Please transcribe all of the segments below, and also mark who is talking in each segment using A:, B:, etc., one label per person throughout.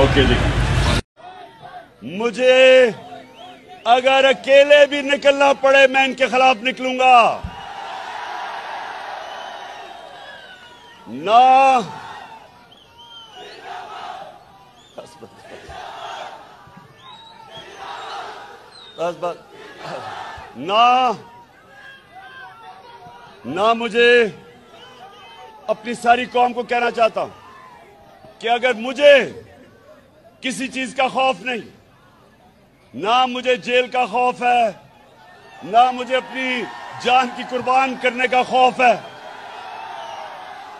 A: Okay जी। मुझे अगर अकेले भी निकलना पड़े, मैं इनके खिलाफ निकलूँगा। ना। बस बस बस बस ना। ना मुझे अपनी सारी कौम को कहना चाहता हूँ कि अगर मुझे किसी चीज़ का खौफ नहीं, ना मुझे जेल का खौफ है, ना मुझे अपनी जान की कुर्बान करने का खौफ है,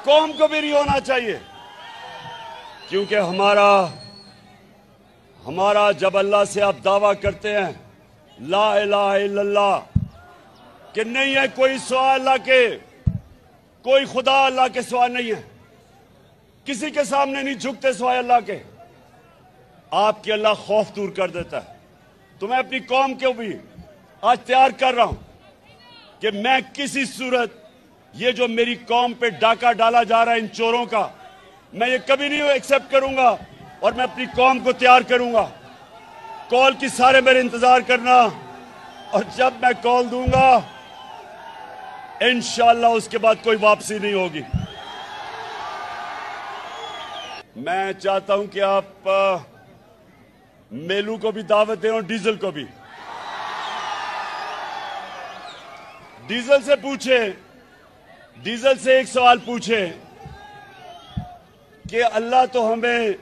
A: कौम को भी नहीं होना चाहिए। क्योंकि हमारा हमारा जब अल्लाह से आप दावा करते हैं, ला इलाहा इल्लल्लाह, कि नहीं है कोई सवाल अल्लाह के कोई खुदा अल्लाह के सवाल नहीं है। किसी के सामने नहीं झुकते सवाल अल्लाह के। आपके अल्लाह खौफ दूर कर देता है। तो मैं अपनी कौम को भी आज तैयार कर रहा हूँ कि मैं किसी सूरत ये जो मेरी कौम पे डाका डाला जा रहा है इन चोरों का, मैं ये कभी नहीं एक्सेप्ट करूँगा और मैं अपनी कौम को तैयार करूँगा। कॉल की सारे मेरे इंतज़ार करना और जब मैं कॉल दूँगा इंशाला उसके बाद कोई वापसी नहीं होगी। मैं चाहता हूँ कि आप मेलू को भी दावत दें और डीजल को भी। डीजल से पूछे, डीजल से एक सवाल पूछे कि अल्लाह तो हमें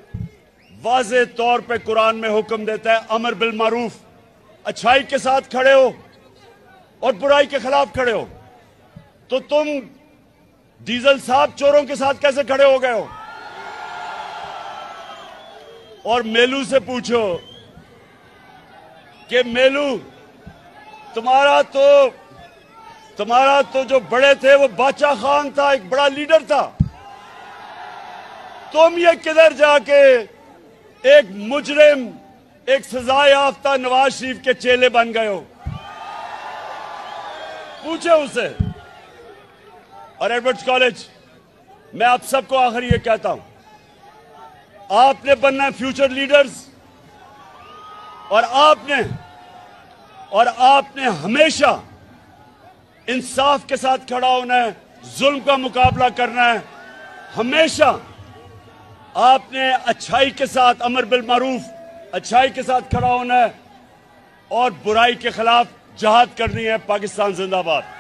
A: वाज तौर पे कुरान में हुक्म देता है, अमर बिल मारूफ। अच्छाई के साथ खड़े हो और बुराई के खिलाफ खड़े हो। तो तुम डीजल साहब चोरों के साथ कैसे खड़े हो गए हो? और मेलू से पूछो कि मेलू, तुम्हारा तो तुम्हारा तो जो बड़े थे, वो बादशाह खान था, एक बड़ा लीडर था। तुम ये किधर जाके एक मुजरिम, एक सजा याफ्ता नवाज़ शरीफ के चेले बन गए हो? पूछे उसे। और एडवर्ड्स कॉलेज, मैं आप सबको आखिर ये कहता हूँ, आपने बनना है फ्यूचर लीडर्स, और आपने और आपने हमेशा इंसाफ के साथ खड़ा होना है, जुल्म का मुकाबला करना है, हमेशा आपने अच्छाई के साथ अमर बिल मारूफ, अच्छाई के साथ खड़ा होना है, और बुराई के खिलाफ जहाद करनी है पाकिस्तान जिंदाबाद।